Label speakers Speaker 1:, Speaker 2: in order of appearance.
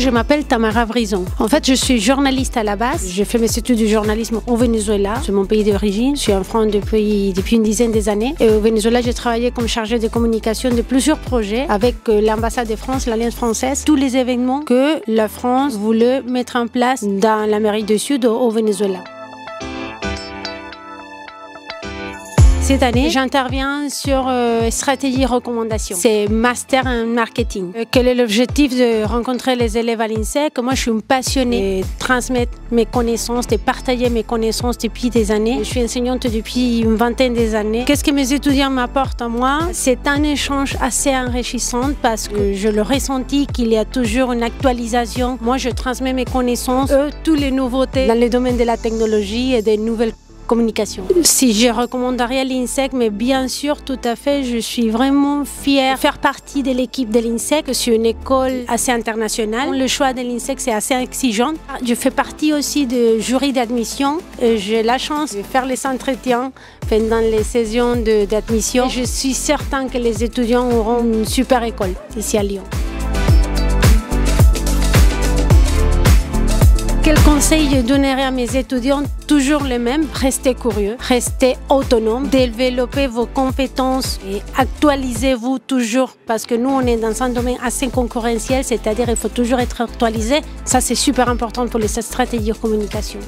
Speaker 1: je m'appelle Tamara Brison. En fait, je suis journaliste à la base. J'ai fait mes études de journalisme au Venezuela. C'est mon pays d'origine. Je suis en France depuis, une dizaine d'années. Au Venezuela, j'ai travaillé comme chargée de communication de plusieurs projets avec euh, l'ambassade de France, l'Alliance française, tous les événements que la France voulait mettre en place dans l'Amérique du Sud au Venezuela. Cette année, j'interviens sur euh, stratégie recommandation. C'est master en marketing. Euh, quel est l'objectif de rencontrer les élèves à l'INSEC Moi, je suis une passionnée de transmettre mes connaissances, de partager mes connaissances depuis des années. Je suis enseignante depuis une vingtaine d'années. Qu'est-ce que mes étudiants m'apportent à moi? C'est un échange assez enrichissant parce que je le ressentis qu'il y a toujours une actualisation. Moi, je transmets mes connaissances, eux, toutes les nouveautés dans le domaine de la technologie et des nouvelles Si je recommanderais l'INSEC, mais bien sûr, tout à fait, je suis vraiment fière de faire partie de l'équipe de l'INSEC. C'est une école assez internationale. Le choix de l'INSEC, c'est assez exigeant. Je fais partie aussi du jury d'admission. J'ai la chance de faire les entretiens pendant les saisons d'admission. Je suis certain que les étudiants auront une super école ici à Lyon. Quel conseil je donnerais à mes étudiants? Toujours le même, restez curieux, restez autonome, développez vos compétences et actualisez-vous toujours parce que nous, on est dans un domaine assez concurrentiel, c'est-à-dire il faut toujours être actualisé. Ça, c'est super important pour les stratégies de communication.